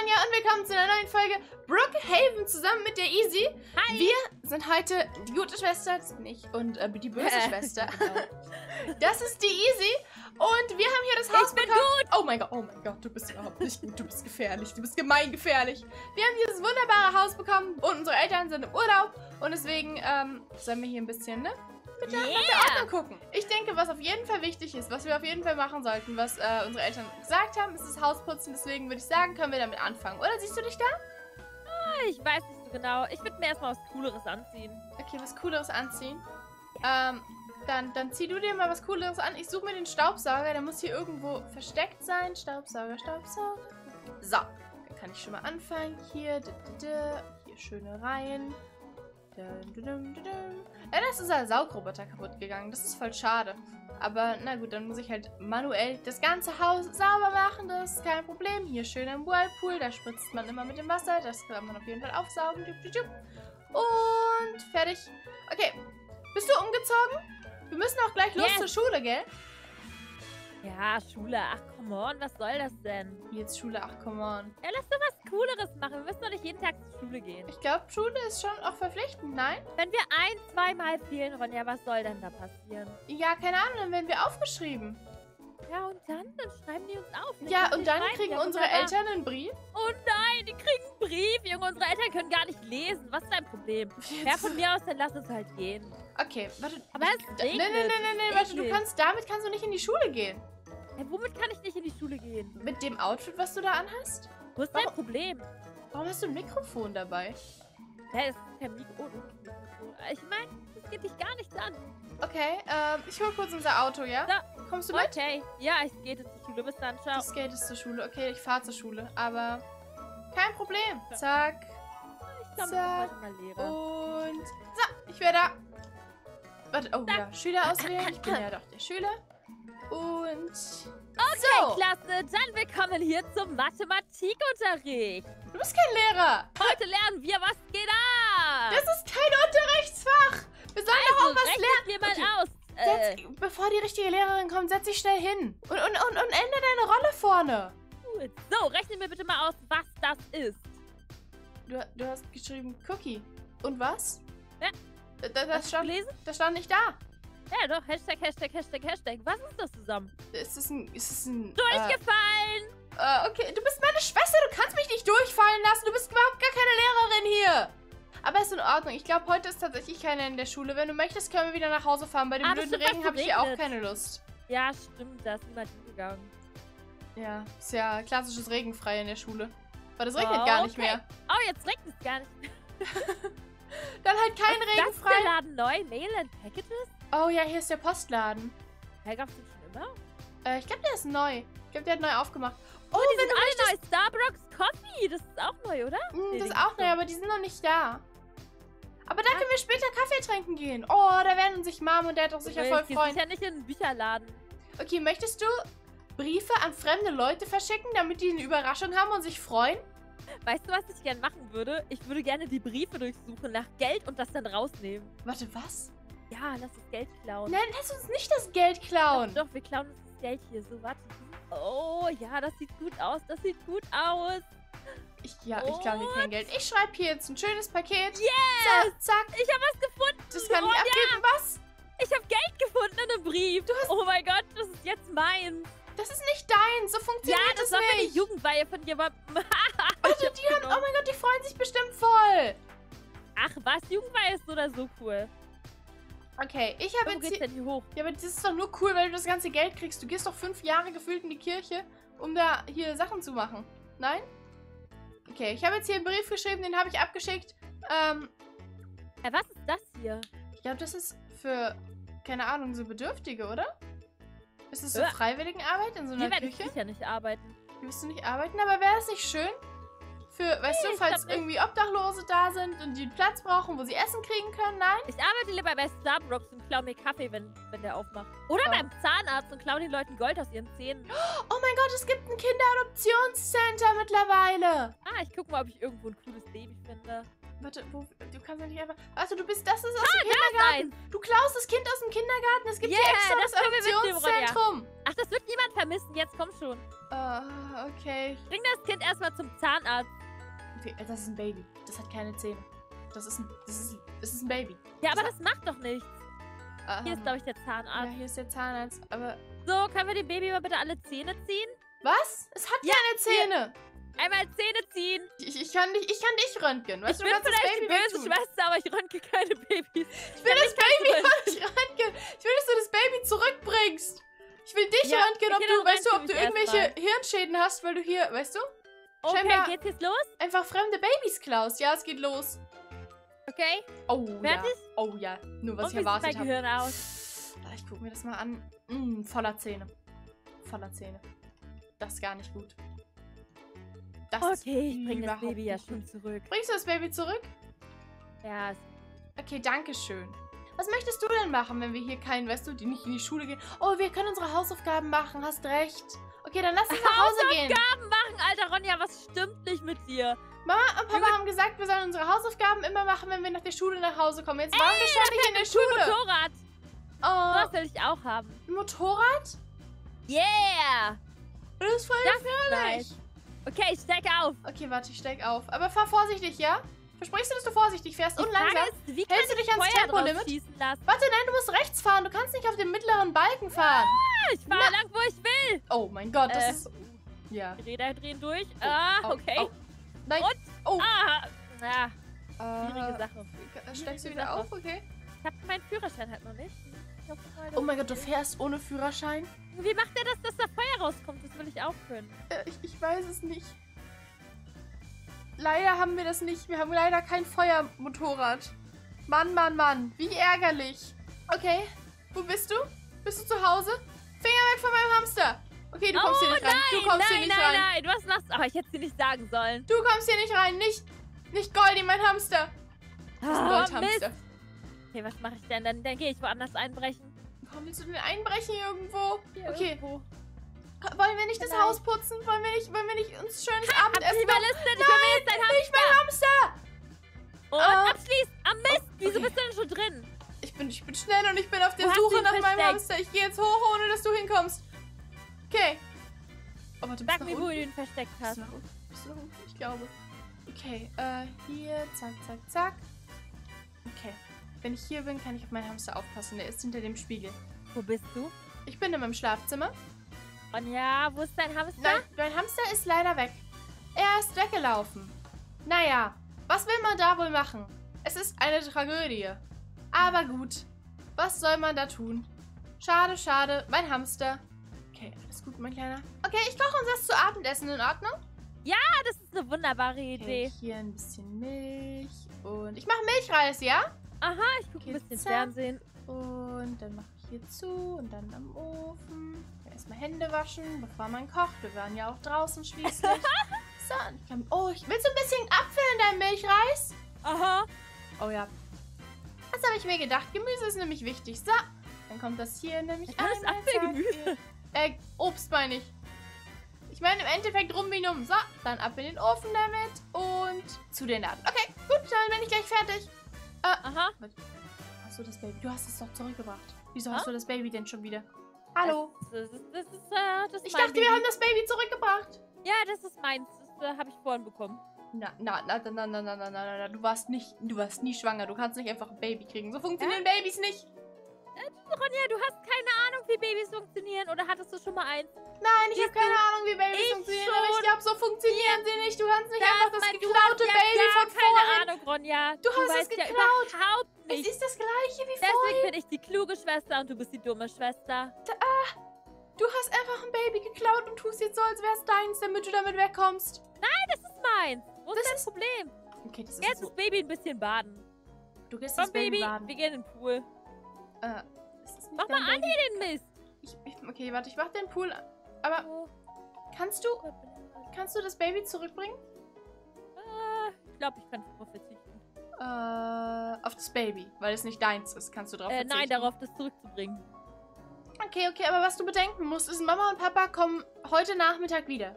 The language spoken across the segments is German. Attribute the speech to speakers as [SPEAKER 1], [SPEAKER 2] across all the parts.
[SPEAKER 1] Ronja und willkommen zu einer neuen Folge Brookhaven zusammen mit der Easy.
[SPEAKER 2] Hi.
[SPEAKER 1] Wir sind heute die gute Schwester, das bin ich, und äh, die böse Schwester. Das ist die Easy und wir haben hier das Haus
[SPEAKER 2] Ich bin
[SPEAKER 1] bekommen. gut. Oh mein Gott, oh mein Gott, du bist überhaupt nicht gut, du bist gefährlich, du bist gemein gefährlich. Wir haben dieses wunderbare Haus bekommen und unsere Eltern sind im Urlaub und deswegen ähm, sollen wir hier ein bisschen, ne? Bitte nach der
[SPEAKER 2] Yeah.
[SPEAKER 1] Ordnung gucken. Ich denke, was auf jeden Fall wichtig ist, was wir auf jeden Fall machen sollten, was äh, unsere Eltern gesagt haben, ist das Haus putzen. Deswegen würde ich sagen, können wir damit anfangen. Oder siehst du dich da?
[SPEAKER 2] Ich weiß nicht so genau. Ich würde mir erstmal was Cooleres anziehen.
[SPEAKER 1] Okay, was Cooleres anziehen. Ähm, dann, dann zieh du dir mal was Cooleres an. Ich suche mir den Staubsauger. Der muss hier irgendwo versteckt sein. Staubsauger, Staubsauger. So, dann kann ich schon mal anfangen. Hier, da, da, da. hier schöne Reihen. Dum. Leider ist unser Saugroboter kaputt gegangen. Das ist voll schade. Aber na gut, dann muss ich halt manuell das ganze Haus sauber machen. Das ist kein Problem. Hier schön im Whirlpool. Da spritzt man immer mit dem Wasser. Das kann man auf jeden Fall aufsaugen. Und fertig. Okay. Bist du umgezogen? Wir müssen auch gleich los
[SPEAKER 2] Yes.
[SPEAKER 1] zur Schule, gell?
[SPEAKER 2] Ja, Schule. Ach, come on. Was soll das denn?
[SPEAKER 1] Jetzt Schule, ach, come on.
[SPEAKER 2] Ja, lass doch was Cooleres machen. Wir müssen doch nicht jeden Tag zur Schule gehen.
[SPEAKER 1] Ich glaube, Schule ist schon auch verpflichtend, nein?
[SPEAKER 2] Wenn wir ein, zweimal fehlen, Ronja, was soll denn da passieren?
[SPEAKER 1] Ja, keine Ahnung, dann werden wir aufgeschrieben.
[SPEAKER 2] Ja, und dann? Dann schreiben die uns auf.
[SPEAKER 1] Ja, und dann kriegen
[SPEAKER 2] Ja,
[SPEAKER 1] unsere. Eltern einen Brief.
[SPEAKER 2] Oh nein, die kriegen einen Brief. Junge, unsere Eltern können gar nicht lesen. Was ist dein Problem? Ja, von mir aus, dann lass uns halt gehen.
[SPEAKER 1] Okay, warte.
[SPEAKER 2] Aber es regnet.
[SPEAKER 1] nee, nee, nee,
[SPEAKER 2] Es ist
[SPEAKER 1] warte, du kannst, damit kannst du nicht in die Schule gehen.
[SPEAKER 2] Hey, womit kann ich nicht in die Schule gehen?
[SPEAKER 1] Mit dem Outfit, was du da anhast?
[SPEAKER 2] Wo ist dein
[SPEAKER 1] Warum-
[SPEAKER 2] Problem?
[SPEAKER 1] Warum hast du ein Mikrofon dabei?
[SPEAKER 2] Hä, das ist kein Mikro. Oh, das ist ein Mikro. Ich meine, das geht dich gar nichts an.
[SPEAKER 1] Okay, ähm, ich hol kurz unser Auto, ja?
[SPEAKER 2] Ja.
[SPEAKER 1] Kommst du mit?
[SPEAKER 2] Okay. Ja, ich gehe jetzt zur Schule. Bis dann. Ciao.
[SPEAKER 1] Du skatest zur Schule. Okay, ich fahr zur Schule, aber kein Problem. Zack.
[SPEAKER 2] Ich glaube,
[SPEAKER 1] Zack.
[SPEAKER 2] ich.
[SPEAKER 1] Und so, ich wäre da. Warte, oh ja, Schüler auswählen. Ich bin ja doch der Schüler. Und
[SPEAKER 2] Okay,
[SPEAKER 1] so.
[SPEAKER 2] Klasse. Dann willkommen hier zum Mathematikunterricht.
[SPEAKER 1] Du bist kein Lehrer.
[SPEAKER 2] Heute lernen wir, was geht ab.
[SPEAKER 1] Das ist kein Unterrichtsfach. Wir sollen doch
[SPEAKER 2] also,
[SPEAKER 1] auch was
[SPEAKER 2] rechnet
[SPEAKER 1] lernen.
[SPEAKER 2] dir mal
[SPEAKER 1] Okay,
[SPEAKER 2] aus. Äh,
[SPEAKER 1] Setz, bevor die richtige Lehrerin kommt, setz dich schnell hin. Und, und, und, und ändere deine Rolle vorne.
[SPEAKER 2] gut. So, rechne mir bitte mal aus, was das ist.
[SPEAKER 1] Du, du hast geschrieben Cookie. Und was?
[SPEAKER 2] Ja.
[SPEAKER 1] Das,
[SPEAKER 2] du
[SPEAKER 1] stand,
[SPEAKER 2] gelesen?
[SPEAKER 1] das stand nicht da.
[SPEAKER 2] Ja, doch. Hashtag, Hashtag, Hashtag, Hashtag. Was ist das zusammen?
[SPEAKER 1] Ist es ein. Ist es ein. Äh,
[SPEAKER 2] Durchgefallen.
[SPEAKER 1] äh, okay, du bist meine Schwester. Du kannst mich nicht durchfallen lassen. Du bist überhaupt gar keine Lehrerin hier. Aber ist in Ordnung. Ich glaube, heute ist tatsächlich keiner in der Schule. Wenn du möchtest, können wir wieder nach Hause fahren. Bei dem
[SPEAKER 2] Ah,
[SPEAKER 1] blöden Regen habe ich hier auch keine Lust.
[SPEAKER 2] Ja, stimmt. Da ist niemand hingegangen.
[SPEAKER 1] Ja, ist ja klassisches Regenfrei in der Schule. Weil das regnet
[SPEAKER 2] Oh,
[SPEAKER 1] gar nicht
[SPEAKER 2] okay.
[SPEAKER 1] mehr.
[SPEAKER 2] Oh, jetzt regnet es gar nicht.
[SPEAKER 1] Dann halt kein
[SPEAKER 2] Was ist das der
[SPEAKER 1] Regenfrei.
[SPEAKER 2] Laden neu? Mail and Packages?
[SPEAKER 1] Oh ja, hier ist der Postladen.
[SPEAKER 2] Hä, gab's den schon immer?
[SPEAKER 1] Äh, ich glaube, der ist neu. Ich glaube, der hat neu aufgemacht. Oh,
[SPEAKER 2] Oh, die
[SPEAKER 1] wenn
[SPEAKER 2] sind
[SPEAKER 1] du
[SPEAKER 2] alle neu. Starbucks Coffee. Das ist auch neu, oder?
[SPEAKER 1] Mm,
[SPEAKER 2] Nee,
[SPEAKER 1] das ist auch neu, aber die sind noch nicht da. Aber da können wir später Kaffee trinken gehen. Oh, da werden sich Mom und Dad doch sicher voll
[SPEAKER 2] ich geh
[SPEAKER 1] freuen.
[SPEAKER 2] sicher nicht in den Bücherladen.
[SPEAKER 1] Okay, möchtest du Briefe an fremde Leute verschicken, damit die eine Überraschung haben und sich freuen?
[SPEAKER 2] Weißt du, was ich gern machen würde? Ich würde gerne die Briefe durchsuchen nach Geld und das dann rausnehmen.
[SPEAKER 1] Warte, was?
[SPEAKER 2] Ja, lass das Geld klauen.
[SPEAKER 1] Nein, lass uns nicht das Geld klauen.
[SPEAKER 2] Doch, wir klauen uns das Geld hier. So, warte. Oh, ja, das sieht gut aus. Das sieht gut aus.
[SPEAKER 1] Ich, ja, ich klaue hier kein Geld. Ich schreibe hier jetzt ein schönes Paket.
[SPEAKER 2] Yes!
[SPEAKER 1] So, zack.
[SPEAKER 2] Ich habe was gefunden.
[SPEAKER 1] Das kann ich
[SPEAKER 2] oh,
[SPEAKER 1] abgeben. Was?
[SPEAKER 2] Ich habe Geld gefunden in einem Brief.
[SPEAKER 1] Du hast-
[SPEAKER 2] oh mein Gott, das ist jetzt mein.
[SPEAKER 1] Das ist nicht dein. So
[SPEAKER 2] Ja,
[SPEAKER 1] funktioniert
[SPEAKER 2] das
[SPEAKER 1] es
[SPEAKER 2] war für die
[SPEAKER 1] nicht.
[SPEAKER 2] Jugendweihe von jemandem.
[SPEAKER 1] Also,
[SPEAKER 2] Ich
[SPEAKER 1] die haben, oh mein Gott, die freuen sich bestimmt voll.
[SPEAKER 2] Ach was, Jugendweihe ist so oder so cool.
[SPEAKER 1] Okay, ich habe jetzt
[SPEAKER 2] geht's
[SPEAKER 1] hier...
[SPEAKER 2] denn hier hoch?
[SPEAKER 1] Ja, aber das ist doch nur cool, weil du das ganze Geld kriegst. Du gehst doch fünf Jahre gefühlt in die Kirche, um da hier Sachen zu machen. Nein? Okay, ich habe jetzt hier einen Brief geschrieben, den habe ich abgeschickt. Ähm,
[SPEAKER 2] Äh, was ist das hier?
[SPEAKER 1] ich glaube, das ist für, keine Ahnung, so Bedürftige, oder? Ist das so
[SPEAKER 2] Ja.
[SPEAKER 1] Freiwilligenarbeit in so einer
[SPEAKER 2] Hier werde ich
[SPEAKER 1] Küche?
[SPEAKER 2] sicher nicht arbeiten.
[SPEAKER 1] Hier wirst du nicht arbeiten, aber wäre es nicht schön? Für, weißt
[SPEAKER 2] Nee,
[SPEAKER 1] du, falls
[SPEAKER 2] glaub nicht.
[SPEAKER 1] irgendwie Obdachlose da sind und die einen Platz brauchen, wo sie Essen kriegen können? Nein?
[SPEAKER 2] Ich arbeite lieber bei Starbucks und klaue mir Kaffee, wenn, wenn der aufmacht. Oder
[SPEAKER 1] Oh.
[SPEAKER 2] beim Zahnarzt und klaue den Leuten Gold aus ihren Zähnen.
[SPEAKER 1] Oh mein Gott, es gibt ein Kinderadoptionscenter mittlerweile.
[SPEAKER 2] Ah, ich gucke mal, ob ich irgendwo ein cooles Baby finde.
[SPEAKER 1] warte, wo, du kannst ja nicht einfach... Also du bist, das ist aus
[SPEAKER 2] Ah,
[SPEAKER 1] dem Kindergarten.
[SPEAKER 2] Nein.
[SPEAKER 1] Du klaust das Kind aus dem Kindergarten. Es gibt
[SPEAKER 2] Yeah,
[SPEAKER 1] hier extra
[SPEAKER 2] das
[SPEAKER 1] das. Adoptionszentrum.
[SPEAKER 2] Ach, das wird niemand vermissen. Jetzt komm schon.
[SPEAKER 1] Ah, okay.
[SPEAKER 2] Bring das Kind erstmal zum Zahnarzt.
[SPEAKER 1] Okay. Das ist ein Baby. Das hat keine Zähne. Das ist ein, das ist, das ist ein Baby.
[SPEAKER 2] Ja, aber
[SPEAKER 1] So.
[SPEAKER 2] das macht doch nichts. Hier ist,
[SPEAKER 1] Ah,
[SPEAKER 2] glaube ich, der
[SPEAKER 1] ja,
[SPEAKER 2] Zahnarzt.
[SPEAKER 1] hier ist der Zahnarzt. Aber
[SPEAKER 2] So, können wir dem Baby mal bitte alle Zähne ziehen?
[SPEAKER 1] was? Es hat
[SPEAKER 2] Ja,
[SPEAKER 1] keine Zähne.
[SPEAKER 2] Einmal Zähne ziehen.
[SPEAKER 1] Ich, ich, kann dich, ich kann dich röntgen. Weißt
[SPEAKER 2] ich
[SPEAKER 1] du,
[SPEAKER 2] bin
[SPEAKER 1] das
[SPEAKER 2] vielleicht die böse. Schwester, aber ich röntge keine Babys.
[SPEAKER 1] Ich will das Baby nicht röntgen. Ich will, dass du das Baby zurückbringst. Ich will dich
[SPEAKER 2] Ja,
[SPEAKER 1] röntgen, ob du, weißt du, ob du irgendwelche Hirnschäden hast, weil du hier, weißt du,
[SPEAKER 2] Okay,
[SPEAKER 1] Scheinbar-
[SPEAKER 2] geht's jetzt los?
[SPEAKER 1] einfach fremde Babys klaust. Ja, es geht los.
[SPEAKER 2] Okay.
[SPEAKER 1] Oh
[SPEAKER 2] Fertig?
[SPEAKER 1] ja. Oh ja. Nur was
[SPEAKER 2] Und
[SPEAKER 1] ich erwartet habe.
[SPEAKER 2] Gehirn aus?
[SPEAKER 1] Ah, Ich gucke mir das mal an. Mm, voller Zähne. Voller Zähne. Das ist gar nicht gut. Das ist
[SPEAKER 2] Okay, ich bring das Baby ja schon zurück.
[SPEAKER 1] Bringst du das Baby zurück?
[SPEAKER 2] Ja,
[SPEAKER 1] Okay, danke schön. Was möchtest du denn machen, wenn wir hier keinen, weißt du, die nicht in die Schule gehen? Oh, wir können unsere Hausaufgaben machen, hast recht. Okay, dann lass uns nach Hause gehen.
[SPEAKER 2] Hausaufgaben machen, alter Ronja, was stimmt nicht mit dir?
[SPEAKER 1] Mama und Papa haben gesagt, wir sollen unsere Hausaufgaben immer machen, wenn wir nach der Schule nach Hause kommen. Jetzt waren wir schon nicht in der Schule.
[SPEAKER 2] Motorrad.
[SPEAKER 1] Oh,
[SPEAKER 2] Das will ich auch haben.
[SPEAKER 1] ein Motorrad?
[SPEAKER 2] Yeah!
[SPEAKER 1] Das ist voll
[SPEAKER 2] Das ist
[SPEAKER 1] gefährlich.
[SPEAKER 2] nice. Okay, ich steig auf.
[SPEAKER 1] Okay, warte, ich steig auf. Aber fahr vorsichtig, ja? Versprichst du, dass du vorsichtig fährst
[SPEAKER 2] Die
[SPEAKER 1] und
[SPEAKER 2] Frage
[SPEAKER 1] langsam?
[SPEAKER 2] ist, wie
[SPEAKER 1] Hältst du
[SPEAKER 2] ich
[SPEAKER 1] dich ans Tempolimit? Warte, nein, du musst rechts fahren. Du kannst nicht auf dem mittleren Balken fahren.
[SPEAKER 2] Ich fahre lang, wo ich will.
[SPEAKER 1] Oh mein Gott, das
[SPEAKER 2] Äh.
[SPEAKER 1] ist... Ja.
[SPEAKER 2] Die Räder drehen durch. ah,
[SPEAKER 1] Au,
[SPEAKER 2] okay.
[SPEAKER 1] au. Nein.
[SPEAKER 2] Und?
[SPEAKER 1] Oh.
[SPEAKER 2] Ah, ja, schwierige
[SPEAKER 1] Äh,
[SPEAKER 2] Sache.
[SPEAKER 1] Steigst du
[SPEAKER 2] Schwierige
[SPEAKER 1] wieder
[SPEAKER 2] Sache.
[SPEAKER 1] auf, okay?
[SPEAKER 2] Ich habe meinen Führerschein halt noch nicht. Dass-
[SPEAKER 1] Oh mein Gott, du fährst ohne Führerschein?
[SPEAKER 2] Wie macht der das, dass da Feuer rauskommt? Das will ich auch können.
[SPEAKER 1] Äh, ich, ich weiß es nicht. Leider haben wir das nicht. Wir haben leider kein Feuermotorrad. Mann, Mann, Mann. Wie ärgerlich. Okay, wo bist du? Bist du zu Hause? Finger weg von meinem Hamster. Okay, du kommst
[SPEAKER 2] oh,
[SPEAKER 1] hier nicht rein. Du
[SPEAKER 2] nein,
[SPEAKER 1] kommst
[SPEAKER 2] nein,
[SPEAKER 1] hier nicht
[SPEAKER 2] nein,
[SPEAKER 1] rein.
[SPEAKER 2] nein. Du hast was. Aber ich hätte sie nicht sagen sollen.
[SPEAKER 1] Du kommst hier nicht rein. Nicht, nicht Goldie, mein Hamster. Das ist ein
[SPEAKER 2] Oh,
[SPEAKER 1] Goldhamster.
[SPEAKER 2] Mist. Okay, was mache ich denn? Dann, dann gehe ich woanders einbrechen.
[SPEAKER 1] Warum willst du denn einbrechen irgendwo?
[SPEAKER 2] Hier
[SPEAKER 1] Okay,
[SPEAKER 2] irgendwo.
[SPEAKER 1] wollen wir nicht das
[SPEAKER 2] Vielleicht.
[SPEAKER 1] Haus putzen? Wollen wir nicht, wollen wir nicht uns schönes
[SPEAKER 2] Hab
[SPEAKER 1] Abendessen machen?
[SPEAKER 2] überlistet. Ich mir jetzt dein
[SPEAKER 1] Nicht mein Hamster!
[SPEAKER 2] Und
[SPEAKER 1] Ah.
[SPEAKER 2] abschließt. Am Mist. Wieso
[SPEAKER 1] okay.
[SPEAKER 2] bist du denn schon drin?
[SPEAKER 1] Ich bin, ich bin schnell und ich bin auf der
[SPEAKER 2] Wo du
[SPEAKER 1] Suche nach meinem? Hamster. Ich gehe jetzt hoch, ohne dass du hinkommst. Okay. Oh, warte, bist
[SPEAKER 2] Sag mir, wo du ihn versteckt
[SPEAKER 1] Bist
[SPEAKER 2] hast.
[SPEAKER 1] du nach unten? Bist du nach unten? Ich glaube. Okay, äh, hier, zack, zack, zack. Okay. Wenn ich hier bin, kann ich auf meinen Hamster aufpassen. Der ist hinter dem Spiegel.
[SPEAKER 2] Wo bist du?
[SPEAKER 1] Ich bin in meinem Schlafzimmer.
[SPEAKER 2] Und ja, wo ist dein Hamster?
[SPEAKER 1] Nein, mein Hamster ist leider weg. Er ist weggelaufen. Naja, was will man da wohl machen? Es ist eine Tragödie. Aber gut. Was soll man da tun? Schade, schade. Mein Hamster. Okay, alles gut, mein Kleiner. Okay, ich koche uns das zu Abendessen. In Ordnung?
[SPEAKER 2] Ah, das ist eine wunderbare
[SPEAKER 1] Okay,
[SPEAKER 2] Idee.
[SPEAKER 1] hier ein bisschen Milch. Und ich mache Milchreis, ja?
[SPEAKER 2] Aha, ich gucke ein
[SPEAKER 1] Okay,
[SPEAKER 2] bisschen
[SPEAKER 1] zack.
[SPEAKER 2] Fernsehen.
[SPEAKER 1] Und dann mache ich hier zu und dann am Ofen. Ja, Erstmal Hände waschen, bevor man kocht. Wir waren ja auch draußen schließlich. so, und ich kann, oh, ich, willst du ein bisschen Apfel in deinem Milchreis?
[SPEAKER 2] Aha.
[SPEAKER 1] Oh ja. Das habe ich mir gedacht. Gemüse ist nämlich wichtig. So, dann kommt das hier nämlich
[SPEAKER 2] Alles
[SPEAKER 1] einmal,
[SPEAKER 2] Apfelgemüse.
[SPEAKER 1] Äh, Obst meine ich. Ich meine im Endeffekt rum wie numm. So, dann ab in den Ofen damit und zu den Laden. Okay, gut, dann bin ich gleich fertig.
[SPEAKER 2] Aha.
[SPEAKER 1] Hast du das Baby? Du hast es doch zurückgebracht. Wieso
[SPEAKER 2] Hä?
[SPEAKER 1] hast du das Baby denn schon wieder? Hallo?
[SPEAKER 2] Das ist, das ist, äh, das ist
[SPEAKER 1] Ich dachte, wir
[SPEAKER 2] Baby.
[SPEAKER 1] haben das Baby zurückgebracht.
[SPEAKER 2] Ja, das ist meins. Das äh, habe ich vorhin bekommen.
[SPEAKER 1] Na, na, na, na, na, na, na, na, na, na, du warst nicht, du warst nie schwanger. Du kannst nicht einfach ein Baby kriegen. So funktionieren Babys nicht.
[SPEAKER 2] Ronja, du hast keine Ahnung, wie Babys funktionieren. Oder hattest du schon mal eins?
[SPEAKER 1] Nein, ich habe
[SPEAKER 2] du,
[SPEAKER 1] keine Ahnung, wie Babys
[SPEAKER 2] ich
[SPEAKER 1] funktionieren, aber ich
[SPEAKER 2] schon.
[SPEAKER 1] glaube, so funktionieren sie nicht. Du kannst nicht
[SPEAKER 2] Da
[SPEAKER 1] einfach das geklaute
[SPEAKER 2] ja
[SPEAKER 1] Baby von
[SPEAKER 2] keine
[SPEAKER 1] vorhin.
[SPEAKER 2] Ahnung, Ronja.
[SPEAKER 1] Du hast es
[SPEAKER 2] weißt ja
[SPEAKER 1] geklaut.
[SPEAKER 2] überhaupt
[SPEAKER 1] Es
[SPEAKER 2] nicht.
[SPEAKER 1] ist das gleiche wie
[SPEAKER 2] Deswegen
[SPEAKER 1] vorhin.
[SPEAKER 2] bin ich die kluge Schwester und du bist die dumme Schwester.
[SPEAKER 1] Du hast einfach ein Baby geklaut und tust jetzt so, als wäre es deins, damit du damit wegkommst.
[SPEAKER 2] Das ist meins. Wo ist
[SPEAKER 1] Das ist-
[SPEAKER 2] Problem?
[SPEAKER 1] Okay, das ist
[SPEAKER 2] Jetzt
[SPEAKER 1] so.
[SPEAKER 2] das Baby ein bisschen baden.
[SPEAKER 1] Du gehst
[SPEAKER 2] Komm,
[SPEAKER 1] das Baby
[SPEAKER 2] Baby,
[SPEAKER 1] baden.
[SPEAKER 2] wir gehen in den Pool.
[SPEAKER 1] Äh,
[SPEAKER 2] Mach mal an hier den Mist.
[SPEAKER 1] Ich, ich, okay, warte, ich mach den Pool. an. Aber
[SPEAKER 2] Oh,
[SPEAKER 1] kannst du, kannst du das Baby zurückbringen?
[SPEAKER 2] äh, ich glaube, ich kann darauf verzichten.
[SPEAKER 1] Äh, auf das Baby, weil es nicht deins ist. Kannst du drauf
[SPEAKER 2] Äh,
[SPEAKER 1] verzichten?
[SPEAKER 2] nein, darauf das zurückzubringen.
[SPEAKER 1] Okay, okay, aber was du bedenken musst, ist, Mama und Papa kommen heute Nachmittag wieder.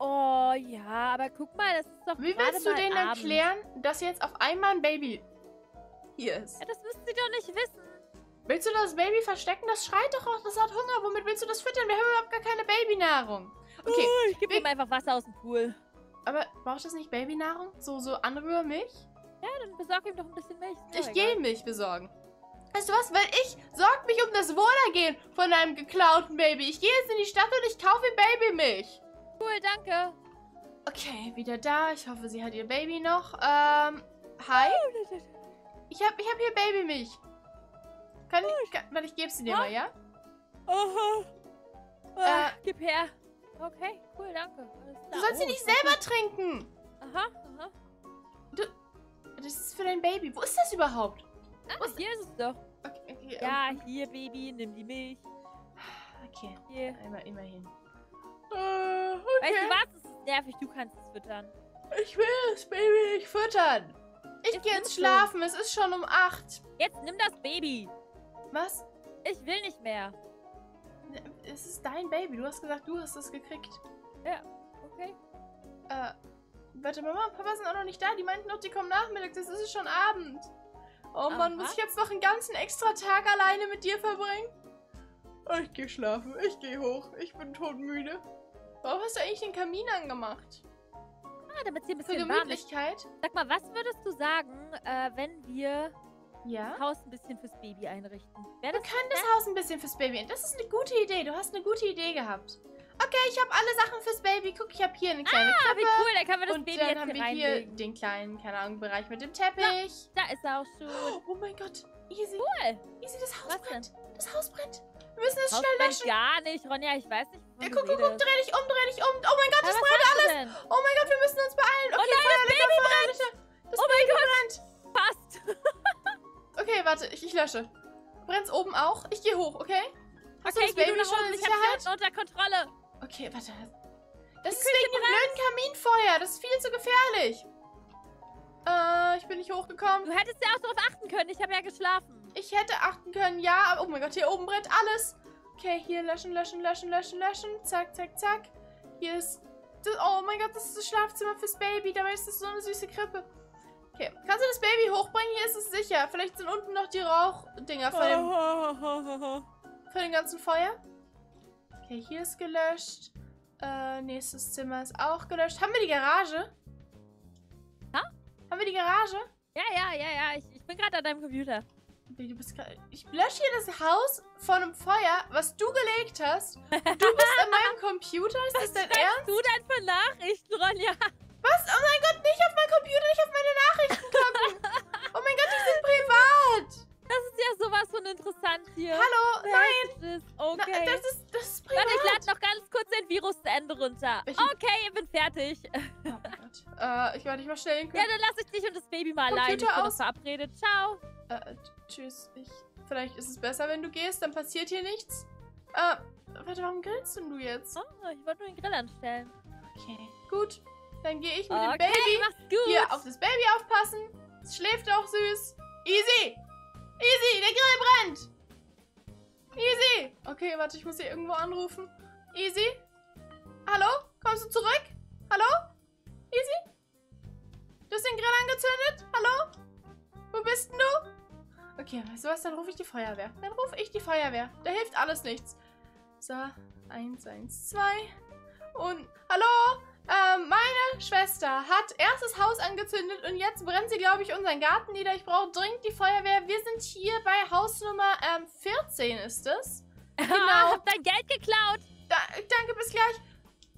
[SPEAKER 2] Oh ja, aber guck mal, das ist doch
[SPEAKER 1] Wie willst du denen erklären, dass jetzt auf einmal ein Baby hier ist?
[SPEAKER 2] Ja, das müssen sie doch nicht wissen.
[SPEAKER 1] Willst du das Baby verstecken? Das schreit doch auch, das hat Hunger. Womit willst du das füttern? Wir haben überhaupt gar keine Babynahrung. Okay,
[SPEAKER 2] Uh, ich gebe ihm einfach Wasser aus dem Pool.
[SPEAKER 1] aber braucht das nicht Babynahrung? So, so Anrührmilch?
[SPEAKER 2] Ja, dann besorg ihm doch ein bisschen Milch.
[SPEAKER 1] Ich gehe. Milch besorgen. Weißt du was? Weil ich sorge mich um das Wohlergehen von einem geklauten Baby. Ich gehe jetzt in die Stadt und ich kaufe Babymilch.
[SPEAKER 2] Cool, danke.
[SPEAKER 1] Okay, wieder da. Ich hoffe, sie hat ihr Baby noch. Ähm, hi? Ich hab, ich hab hier Babymilch. Kann ich, kann, warte, ich gebe sie dir mal, ja?
[SPEAKER 2] Aha.
[SPEAKER 1] Äh.
[SPEAKER 2] Ah, gib her. Okay, cool, danke. Alles klar.
[SPEAKER 1] Du sollst sie
[SPEAKER 2] Oh,
[SPEAKER 1] nicht selber trinken.
[SPEAKER 2] Aha, aha.
[SPEAKER 1] Das ist für dein Baby. Wo ist das überhaupt?
[SPEAKER 2] Ah, hier ist es doch.
[SPEAKER 1] Okay, okay,
[SPEAKER 2] Ja, hier, Baby, nimm die Milch.
[SPEAKER 1] okay.
[SPEAKER 2] Hier.
[SPEAKER 1] Einmal, immerhin. Äh,
[SPEAKER 2] Weißt
[SPEAKER 1] okay.
[SPEAKER 2] du was? Es ist nervig, du kannst es füttern.
[SPEAKER 1] Ich will das Baby nicht füttern. Ich gehe
[SPEAKER 2] nimm
[SPEAKER 1] jetzt schlafen. Es ist schon um acht.
[SPEAKER 2] Jetzt nimm das Baby.
[SPEAKER 1] Was?
[SPEAKER 2] Ich will nicht mehr.
[SPEAKER 1] Es ist dein Baby. Du hast gesagt, du hast es gekriegt.
[SPEAKER 2] Okay.
[SPEAKER 1] Äh, warte, Mama und Papa sind auch noch nicht da. Die meinten doch, die kommen nachmittags. Es ist schon Abend. Oh Mann,
[SPEAKER 2] Aha.
[SPEAKER 1] muss ich jetzt noch einen ganzen extra Tag alleine mit dir verbringen? Oh, ich gehe schlafen. Ich gehe hoch. Ich bin todmüde. Warum hast du eigentlich den Kamin angemacht?
[SPEAKER 2] Ah, damit es hier ein
[SPEAKER 1] Für
[SPEAKER 2] bisschen warm ist.
[SPEAKER 1] Gemütlichkeit?
[SPEAKER 2] Sag mal, was würdest du sagen, äh, wenn wir
[SPEAKER 1] Ja.
[SPEAKER 2] das Haus ein bisschen fürs Baby einrichten?
[SPEAKER 1] Wir können das Haus ein bisschen fürs Baby. Das ist eine gute Idee. Du hast eine gute Idee gehabt. Okay, ich habe alle Sachen fürs Baby. Guck, ich habe hier eine kleine
[SPEAKER 2] Ah, wie
[SPEAKER 1] Krippe.
[SPEAKER 2] cool, dann können wir das
[SPEAKER 1] und
[SPEAKER 2] Baby
[SPEAKER 1] dann haben wir hier den kleinen, keine Ahnung, Bereich mit dem Teppich.
[SPEAKER 2] Da ist er auch schon.
[SPEAKER 1] Oh mein Gott. Easy.
[SPEAKER 2] Cool.
[SPEAKER 1] Easy, das Haus
[SPEAKER 2] Was
[SPEAKER 1] brennt. Das Haus brennt. Wir müssen es
[SPEAKER 2] Haus
[SPEAKER 1] schnell
[SPEAKER 2] brennt
[SPEAKER 1] löschen.
[SPEAKER 2] gar nicht, Ronja, ich weiß nicht,
[SPEAKER 1] Ja, guck, guck, guck, dreh dich um, dreh dich um. Oh mein Gott,
[SPEAKER 2] Ja,
[SPEAKER 1] das
[SPEAKER 2] was
[SPEAKER 1] brennt alles.
[SPEAKER 2] denn?
[SPEAKER 1] Oh mein Gott, wir müssen uns beeilen. Okay,
[SPEAKER 2] nein, das Baby
[SPEAKER 1] Feuerlöscher. Das
[SPEAKER 2] Oh mein
[SPEAKER 1] Baby brennt.
[SPEAKER 2] Fast.
[SPEAKER 1] Okay, warte, ich, ich lösche. Brennt's oben auch? Ich gehe hoch, okay? Hast
[SPEAKER 2] Okay,
[SPEAKER 1] du das
[SPEAKER 2] du
[SPEAKER 1] Baby
[SPEAKER 2] nach
[SPEAKER 1] schon in
[SPEAKER 2] ich hab's
[SPEAKER 1] Sicherheit?
[SPEAKER 2] unten unter Kontrolle.
[SPEAKER 1] Okay, warte. Das ist
[SPEAKER 2] Küche
[SPEAKER 1] wegen dem blöden Kaminfeuer. Das ist viel zu gefährlich. Äh, ich bin nicht hochgekommen.
[SPEAKER 2] Du hättest ja auch darauf achten können, ich habe ja geschlafen.
[SPEAKER 1] Ich hätte achten können, ja. Aber, oh mein Gott, hier oben brennt alles. Okay, hier löschen, löschen, löschen, löschen, löschen. Zack, zack, zack. Hier ist... Das, oh mein Gott, das ist das Schlafzimmer fürs Baby. Dabei ist das so eine süße Krippe. Okay, kannst du das Baby hochbringen? Hier ist es sicher. Vielleicht sind unten noch die Rauchdinger von dem, von dem ganzen Feuer. Okay, hier ist gelöscht. Äh, nächstes Zimmer ist auch gelöscht. Haben wir die Garage?
[SPEAKER 2] Ha?
[SPEAKER 1] Haben wir die Garage?
[SPEAKER 2] Ja, ja, ja, ja, ich, ich bin gerade an deinem Computer.
[SPEAKER 1] Du bist ich lösche hier das Haus von einem Feuer, was du gelegt hast. Du bist an meinem Computer? Ist das dein Ernst?
[SPEAKER 2] Was du denn für Nachrichten, Ronja?
[SPEAKER 1] Was? Oh mein Gott, nicht auf meinen Computer, nicht auf meine Nachrichten gucken. oh mein Gott, die sind privat.
[SPEAKER 2] Das ist ja sowas von interessant hier.
[SPEAKER 1] Hallo? Nein.
[SPEAKER 2] Nein.
[SPEAKER 1] Na,
[SPEAKER 2] Okay.
[SPEAKER 1] das ist, das ist privat.
[SPEAKER 2] Warte, ich lade noch ganz kurz den Virus zu Ende runter.
[SPEAKER 1] Welchen-
[SPEAKER 2] Okay, ich bin fertig.
[SPEAKER 1] oh mein Gott. Äh, ich warte, ich mach schnell
[SPEAKER 2] Ja, dann lasse ich dich und das Baby mal
[SPEAKER 1] Computer
[SPEAKER 2] allein. Ich bin
[SPEAKER 1] aus.
[SPEAKER 2] verabredet. Ciao.
[SPEAKER 1] Äh, tschüss. Ich, vielleicht ist es besser, wenn du gehst, dann passiert hier nichts. Äh, warte, warum grillst denn du jetzt?
[SPEAKER 2] Oh, ich wollte nur den Grill anstellen.
[SPEAKER 1] Okay, gut. Dann gehe ich mit
[SPEAKER 2] Okay,
[SPEAKER 1] dem Baby
[SPEAKER 2] mach's gut.
[SPEAKER 1] hier auf das Baby aufpassen. Es schläft auch süß. Easy. Easy, der Grill brennt. Easy. Okay, warte, ich muss hier irgendwo anrufen. Easy. Hallo? Kommst du zurück? Hallo? Easy? Du hast den Grill angezündet? Hallo? Wo bist denn du? Okay, weißt du was? Dann rufe ich die Feuerwehr. Dann rufe ich die Feuerwehr. Da hilft alles nichts. So, 112. Und, hallo? Ähm, meine Schwester hat erst das Haus angezündet und jetzt brennt sie, glaube ich, unseren Garten nieder. Ich brauche dringend die Feuerwehr. Wir sind hier bei Hausnummer ähm, 14 ist es.
[SPEAKER 2] Genau.
[SPEAKER 1] Genau.
[SPEAKER 2] hab dein Geld geklaut.
[SPEAKER 1] Da, danke, bis gleich.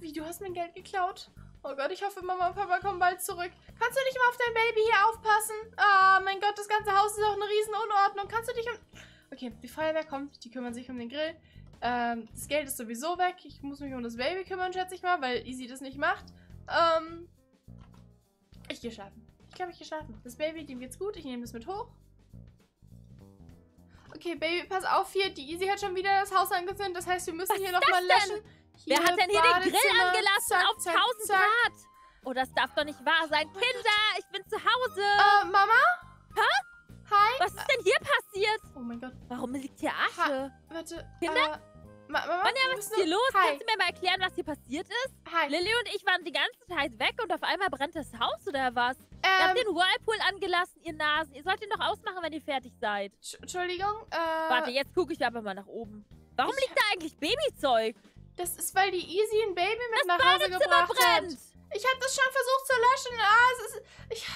[SPEAKER 1] Wie, du hast mein Geld geklaut? Oh Gott, ich hoffe, Mama und Papa kommen bald zurück. Kannst du nicht mal auf dein Baby hier aufpassen? Ah, mein Gott, das ganze Haus ist auch eine riesen Unordnung. Kannst du dich um... Okay, die Feuerwehr kommt, die kümmern sich um den Grill. Ähm, das Geld ist sowieso weg. Ich muss mich um das Baby kümmern, schätze ich mal, weil Easy das nicht macht. Ähm, ich gehe schlafen. Ich glaube, ich gehe schlafen. Das Baby, dem geht's gut. Ich nehme das mit hoch. Okay, Baby, pass auf hier. Die Easy hat schon wieder das Haus angezündet. Das heißt, wir müssen
[SPEAKER 2] Was
[SPEAKER 1] hier nochmal löschen.
[SPEAKER 2] Wer hat denn hier den Grill angelassen
[SPEAKER 1] Zack,
[SPEAKER 2] auf
[SPEAKER 1] zack,
[SPEAKER 2] 1000
[SPEAKER 1] zack.
[SPEAKER 2] Grad? Oh, das darf doch nicht wahr sein. Kinder, ich bin zu Hause.
[SPEAKER 1] Äh, Mama? Hä? Hi?
[SPEAKER 2] Was ist denn hier passiert?
[SPEAKER 1] Oh mein Gott.
[SPEAKER 2] Warum liegt hier Asche?
[SPEAKER 1] Warte.
[SPEAKER 2] Kinder?
[SPEAKER 1] Äh, Ma Mama, wir
[SPEAKER 2] was ist hier los?
[SPEAKER 1] Hi.
[SPEAKER 2] Kannst du mir mal erklären, was hier passiert ist?
[SPEAKER 1] Hi.
[SPEAKER 2] Lilly und ich waren die ganze Zeit weg und auf einmal brennt das Haus oder was? Ihr habt
[SPEAKER 1] Ähm,
[SPEAKER 2] den Whirlpool angelassen, ihr Nasen. Ihr sollt ihn doch ausmachen, wenn ihr fertig seid.
[SPEAKER 1] Entsch- Entschuldigung, äh...
[SPEAKER 2] Warte, jetzt gucke ich aber mal nach oben. Warum liegt da eigentlich Babyzeug?
[SPEAKER 1] Das ist, weil die Easy ein Baby mit
[SPEAKER 2] Das
[SPEAKER 1] nach Hause gebracht hat.
[SPEAKER 2] brennt.
[SPEAKER 1] Ich habe das schon versucht zu löschen. Ah, es ist... Ich,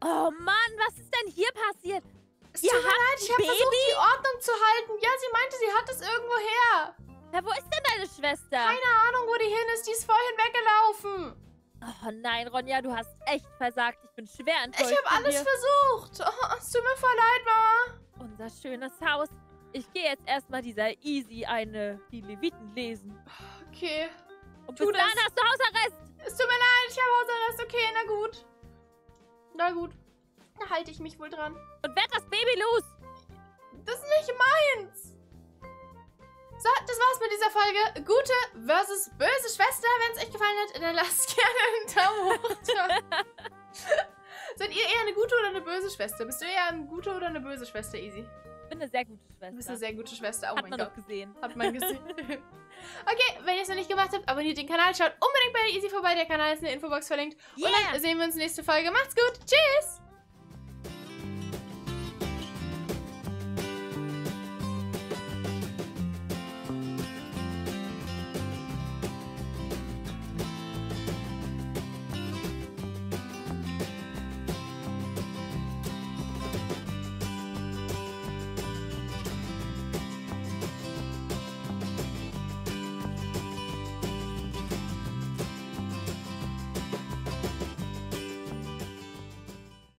[SPEAKER 2] Oh Mann, was ist denn hier passiert?
[SPEAKER 1] es tut mir leid, ich habe versucht, die Ordnung zu halten. Ja, sie meinte, sie hat es irgendwo her.
[SPEAKER 2] Na, wo ist denn deine Schwester?
[SPEAKER 1] Keine Ahnung, wo die hin ist. Die ist vorhin weggelaufen.
[SPEAKER 2] Oh nein, Ronja, du hast echt versagt. Ich bin schwer enttäuscht.
[SPEAKER 1] Ich habe alles
[SPEAKER 2] dir.
[SPEAKER 1] versucht. Oh, es tut mir voll leid, Mama.
[SPEAKER 2] Unser schönes Haus. Ich gehe jetzt erstmal dieser Easy eine, die Leviten lesen.
[SPEAKER 1] Okay.
[SPEAKER 2] Und
[SPEAKER 1] Tu
[SPEAKER 2] bis
[SPEAKER 1] das.
[SPEAKER 2] hast du Hausarrest.
[SPEAKER 1] Es tut mir leid, ich habe Hausarrest. Okay, na gut. Na gut. Da halte ich mich wohl dran.
[SPEAKER 2] Und werd das Baby los.
[SPEAKER 1] Das ist nicht meins. So, das war's mit dieser Folge. Gute versus böse Schwester. Wenn es euch gefallen hat, dann lasst gerne einen Daumen hoch. Seid ihr eher eine gute oder eine böse Schwester? Bist du eher eine gute oder eine böse Schwester, Easy?
[SPEAKER 2] Ich bin eine sehr gute Schwester.
[SPEAKER 1] Du bist eine sehr gute Schwester. Oh
[SPEAKER 2] Hat
[SPEAKER 1] mein
[SPEAKER 2] man
[SPEAKER 1] Gott.
[SPEAKER 2] gesehen.
[SPEAKER 1] Hat man gesehen. okay, wenn ihr es noch nicht gemacht habt, abonniert den Kanal. Schaut unbedingt bei der Easy vorbei. Der Kanal ist in der Infobox verlinkt. Und
[SPEAKER 2] Yeah.
[SPEAKER 1] dann sehen wir uns nächste Folge. Macht's gut. Tschüss.